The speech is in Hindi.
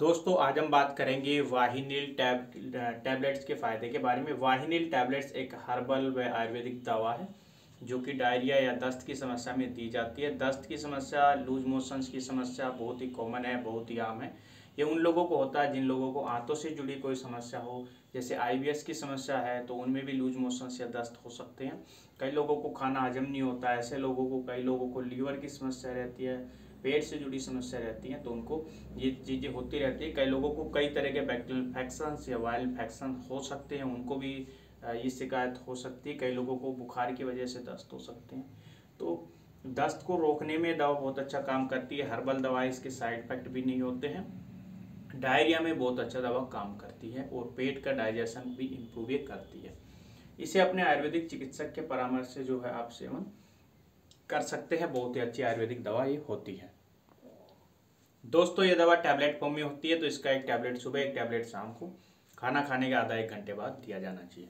दोस्तों, आज हम बात करेंगे वाहिनील टैब, टैबलेट्स के फ़ायदे के बारे में। वाहिनील टैबलेट्स एक हर्बल व आयुर्वेदिक दवा है, जो कि डायरिया या दस्त की समस्या में दी जाती है। दस्त की समस्या, लूज मोशंस की समस्या बहुत ही कॉमन है, बहुत ही आम है। ये उन लोगों को होता है जिन लोगों को आंतों से जुड़ी कोई समस्या हो, जैसे आईबीएस की समस्या है तो उनमें भी लूज मोशंस या दस्त हो सकते हैं। कई लोगों को खाना हजम नहीं होता, ऐसे लोगों को, कई लोगों को लीवर की समस्या रहती है पेट से जुड़ी समस्या रहती हैं तो उनको ये चीज़ें होती रहती है। कई लोगों को कई तरह के बैक्टीरियल इन्फेक्शन या वायरल इन्फेक्शन हो सकते हैं, उनको भी ये शिकायत हो सकती है। कई लोगों को बुखार की वजह से दस्त हो सकते हैं। तो दस्त को रोकने में दवा बहुत अच्छा काम करती है, हर्बल दवाई इसके साइड इफ़ेक्ट भी नहीं होते हैं। डायरिया में बहुत अच्छा दवा काम करती है और पेट का डाइजेशन भी इम्प्रूव करती है। इसे अपने आयुर्वेदिक चिकित्सक के परामर्श से जो है आप सेवन कर सकते हैं, बहुत ही अच्छी आयुर्वेदिक दवा ये होती है। दोस्तों, ये दवा टैबलेट फॉर्म में होती है तो इसका एक टैबलेट सुबह, एक टैबलेट शाम को। खाना खाने के आधा एक घंटे बाद दिया जाना चाहिए।